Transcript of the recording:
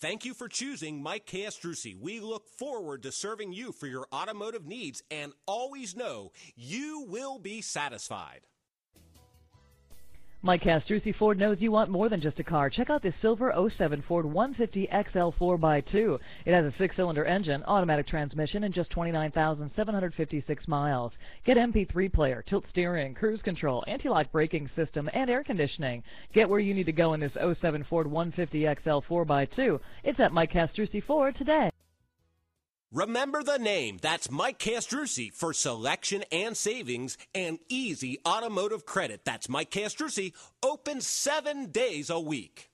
Thank you for choosing Mike Castrucci. We look forward to serving you for your automotive needs and always know you will be satisfied. Mike Castrucci Ford knows you want more than just a car. Check out this silver 07 Ford 150 XL 4x2. It has a six-cylinder engine, automatic transmission, and just 29,756 miles. Get MP3 player, tilt steering, cruise control, anti-lock braking system, and air conditioning. Get where you need to go in this 07 Ford 150 XL 4x2. It's at Mike Castrucci Ford today. Remember the name. That's Mike Castrucci for selection and savings and easy automotive credit. That's Mike Castrucci, open seven days a week.